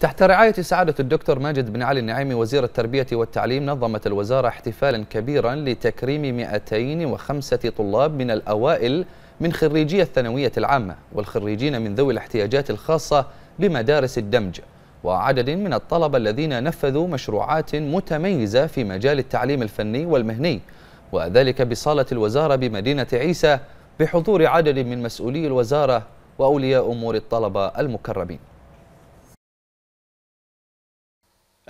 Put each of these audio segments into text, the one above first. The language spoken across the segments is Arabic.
تحت رعاية سعادة الدكتور ماجد بن علي النعيمي وزير التربية والتعليم نظمت الوزارة احتفالا كبيرا لتكريم 205 طلاب من الأوائل من خريجي الثانوية العامة والخريجين من ذوي الاحتياجات الخاصة بمدارس الدمج وعدد من الطلبة الذين نفذوا مشروعات متميزة في مجال التعليم الفني والمهني وذلك بصالة الوزارة بمدينة عيسى بحضور عدد من مسؤولي الوزارة وأولياء أمور الطلبة المكرمين.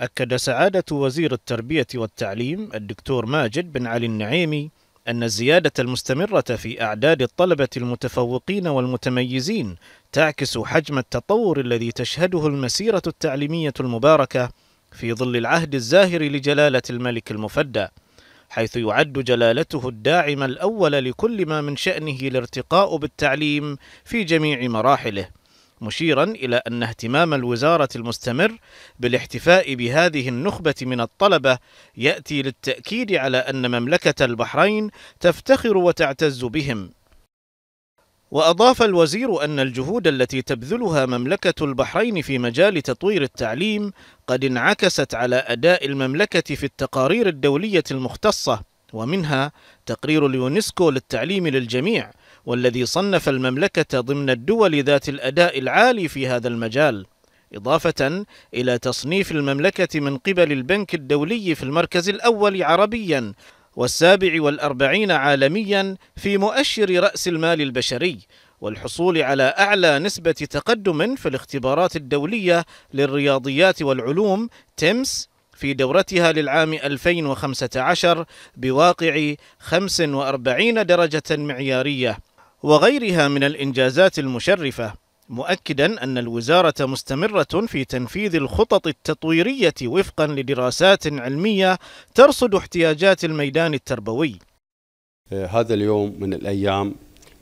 أكد سعادة وزير التربية والتعليم الدكتور ماجد بن علي النعيمي أن الزيادة المستمرة في أعداد الطلبة المتفوقين والمتميزين تعكس حجم التطور الذي تشهده المسيرة التعليمية المباركة في ظل العهد الزاهر لجلالة الملك المفدى حيث يعد جلالته الداعم الأول لكل ما من شأنه الارتقاء بالتعليم في جميع مراحله. مشيرا إلى أن اهتمام الوزارة المستمر بالاحتفاء بهذه النخبة من الطلبة يأتي للتأكيد على أن مملكة البحرين تفتخر وتعتز بهم. وأضاف الوزير أن الجهود التي تبذلها مملكة البحرين في مجال تطوير التعليم قد انعكست على أداء المملكة في التقارير الدولية المختصة ومنها تقرير اليونسكو للتعليم للجميع. والذي صنف المملكة ضمن الدول ذات الأداء العالي في هذا المجال إضافة إلى تصنيف المملكة من قبل البنك الدولي في المركز الأول عربيا والسابع والأربعين عالميا في مؤشر رأس المال البشري والحصول على أعلى نسبة تقدم في الاختبارات الدولية للرياضيات والعلوم تيمس في دورتها للعام 2015 بواقع 45 درجة معيارية. وغيرها من الإنجازات المشرفة مؤكدا أن الوزارة مستمرة في تنفيذ الخطط التطويرية وفقا لدراسات علمية ترصد احتياجات الميدان التربوي. هذا اليوم من الأيام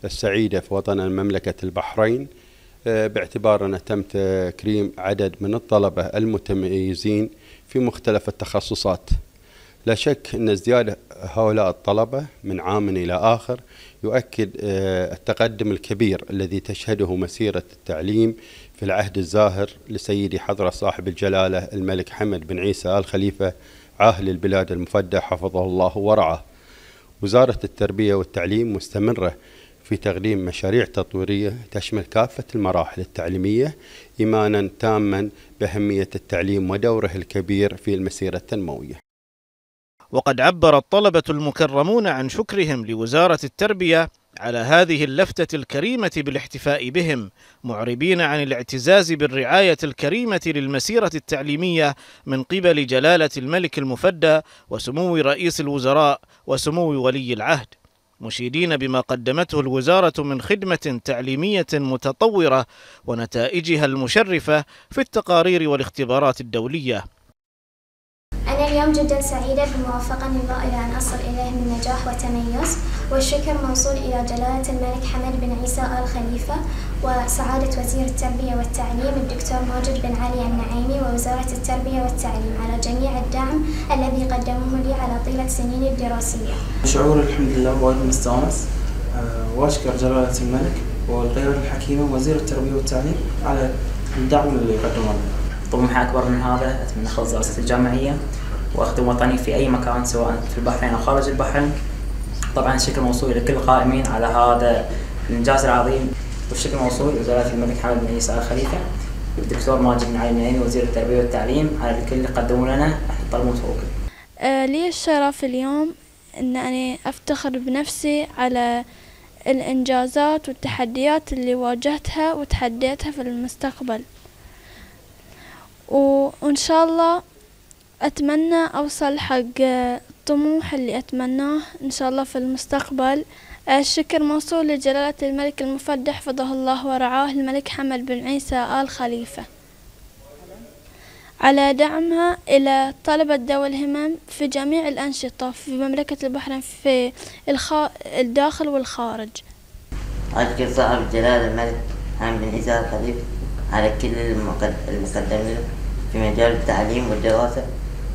السعيدة في وطن مملكة البحرين. باعتبار أنه تم تكريم عدد من الطلبة المتميزين في مختلف التخصصات. لا شك أن ازدياد هؤلاء الطلبة من عام إلى آخر يؤكد التقدم الكبير الذي تشهده مسيرة التعليم في العهد الزاهر لسيدي حضرة صاحب الجلالة الملك حمد بن عيسى آل خليفة عاهل البلاد المفدى حفظه الله ورعاه. وزارة التربية والتعليم مستمرة في تقديم مشاريع تطويرية تشمل كافة المراحل التعليمية إيمانا تاما بأهمية التعليم ودوره الكبير في المسيرة التنموية. وقد عبر الطلبة المكرمون عن شكرهم لوزارة التربية على هذه اللفتة الكريمة بالاحتفاء بهم معربين عن الاعتزاز بالرعاية الكريمة للمسيرة التعليمية من قبل جلالة الملك المفدى وسمو رئيس الوزراء وسمو ولي العهد. مشيدين بما قدمته الوزارة من خدمة تعليمية متطورة ونتائجها المشرفة في التقارير والاختبارات الدولية. اليوم جدا سعيدة بموافقة النظام إلى أن أصل إليه من نجاح وتميز والشكر موصول إلى جلالة الملك حمد بن عيسى آل خليفة وسعادة وزير التربية والتعليم الدكتور ماجد بن علي النعيمي ووزارة التربية والتعليم على جميع الدعم الذي قدموه لي على طيلة سنيني الدراسية. شعور الحمد لله وايد مستانس. وأشكر جلالة الملك والقيادة الحكيمة وزير التربية والتعليم على الدعم اللي قدموه لنا طموحي أكبر من هذا. أتمنى أخلص دراستي الجامعية. وأخدم وطني في أي مكان سواء في البحرين أو خارج البحرين. طبعا الشكر موصول لكل القائمين على هذا الإنجاز العظيم. والشكر موصول لوزارة الملك حمد بن عيسى الخليفة والدكتور ماجد بن علي النعيمي وزير التربية والتعليم على الكل اللي قدموا لنا إحنا الطلبة متفوقين. آه لي الشرف اليوم أن أنا أفتخر بنفسي على الإنجازات والتحديات اللي واجهتها وتحديتها في المستقبل. وإن شاء الله أتمنى أوصل حق الطموح اللي أتمناه إن شاء الله في المستقبل. الشكر موصول لجلالة الملك المفدى حفظه الله ورعاه الملك حمد بن عيسى آل خليفة. على دعمها إلى طلبة ذوي الهمم في جميع الأنشطة في مملكة البحرين في الخا... الداخل والخارج. أشكر صاحب الجلالة الملك حمد بن عيسى آل خليفة على كل المقدم له في مجال التعليم والدراسة.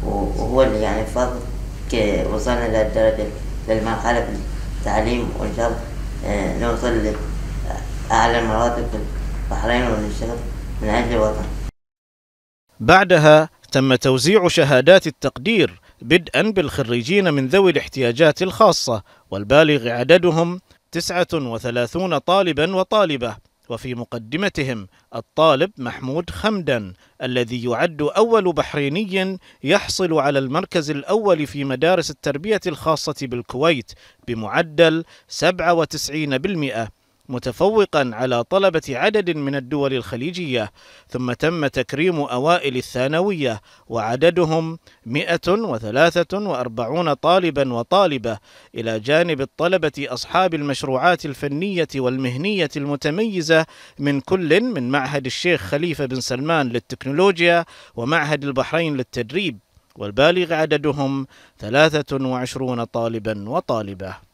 وهو اللي يعني بفضل وصلنا للدرجة للمرحلة في التعليم وإن شاء الله نوصل لأعلى المراتب في البحرين ونشتغل من أجل الوطن. بعدها تم توزيع شهادات التقدير بدءا بالخريجين من ذوي الاحتياجات الخاصة والبالغ عددهم 39 طالبا وطالبة. وفي مقدمتهم الطالب محمود خمدن الذي يعد أول بحريني يحصل على المركز الأول في مدارس التربية الخاصة بالكويت بمعدل 97% متفوقا على طلبة عدد من الدول الخليجية ثم تم تكريم أوائل الثانوية وعددهم 143 طالبا وطالبة إلى جانب الطلبة أصحاب المشروعات الفنية والمهنية المتميزة من كل من معهد الشيخ خليفة بن سلمان للتكنولوجيا ومعهد البحرين للتدريب والبالغ عددهم 23 طالبا وطالبة.